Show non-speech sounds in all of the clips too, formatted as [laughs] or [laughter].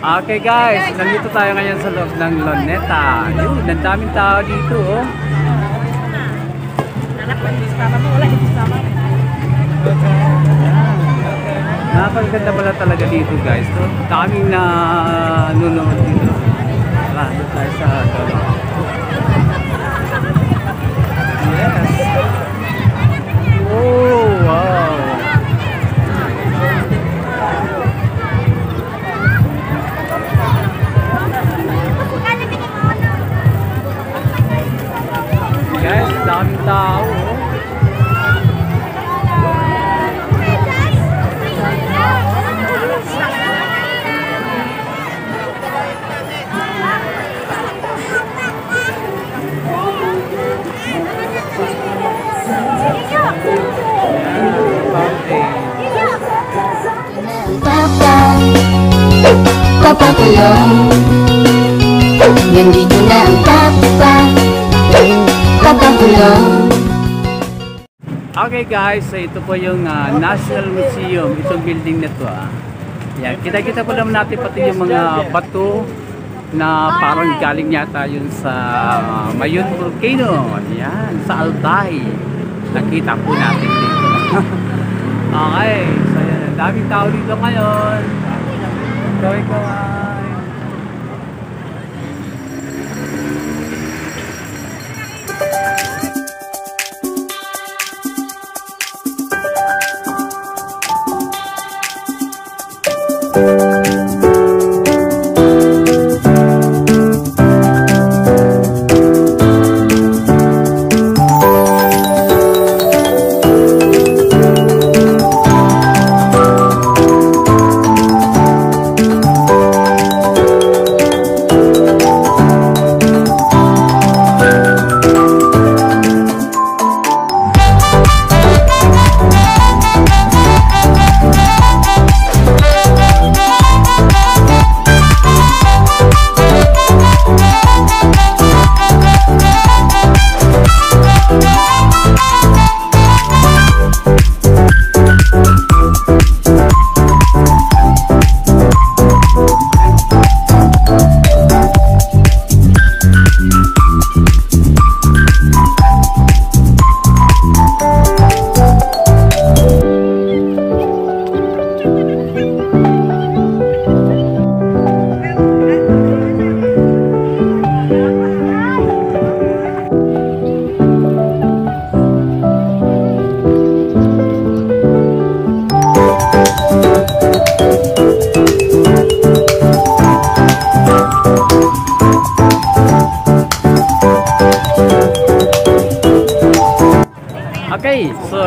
Okay guys, nandito tayo ngayon sa loob ng Loneta. Yun, ang daming tao dito oh. Napakaganda pala talaga dito guys. So, daming na nunood dito. Tara, doon tayo sa dulo. Kulong Nandito na ang Papa Papa Kulong Okay guys, so ito po yung ah, National Museum, itong building na to ah. Yan, kita-kita po naman natin pati yung mga bato na parang galing yata yun sa ah, Mayon Volcano. Yan, sa Albay. Nakita po natin dito. [laughs] okay, so yan, ang daming tao dito ngayon. Kaway kaway. Okay,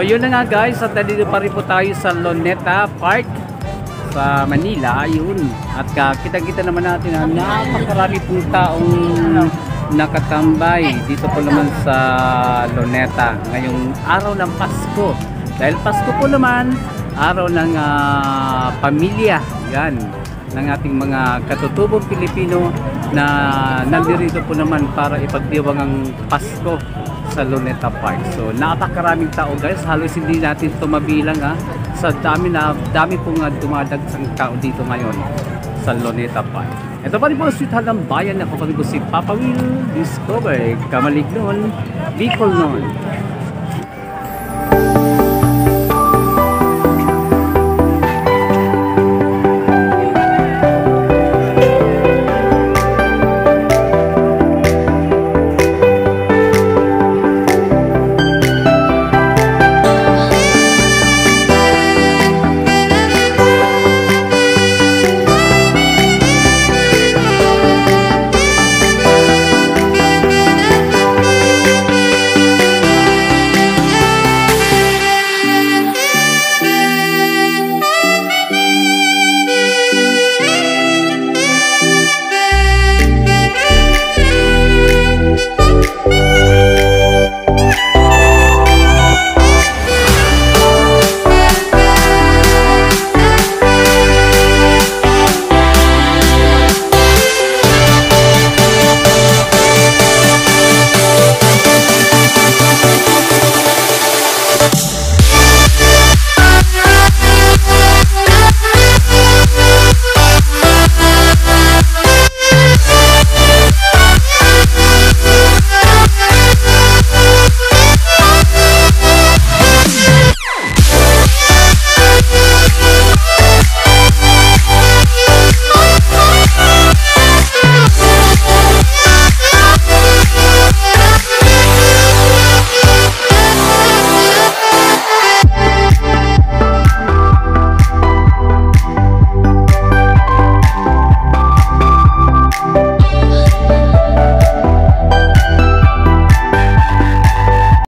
yun na nga guys, at nandito pa rin po tayo sa Loneta Park sa Manila, yun. At uh, kita-kita naman natin na napakarami pong taong nakatambay dito po naman sa Loneta ngayong araw ng Pasko. Dahil Pasko po naman, araw ng ah, pamilya, yan, ng ating mga katutubong Pilipino na nandito po naman para ipagdiwang ang Pasko sa Luneta Park. So napakaraming tao guys, halos hindi natin ito mabilang ha. Sa dami na dami pong uh, dumadagsang tao dito ngayon sa Luneta Park. Ito pa rin po ang sweet ng bayan na kapatid ko si Papa Will Discover Kamalig noon, Bicol noon.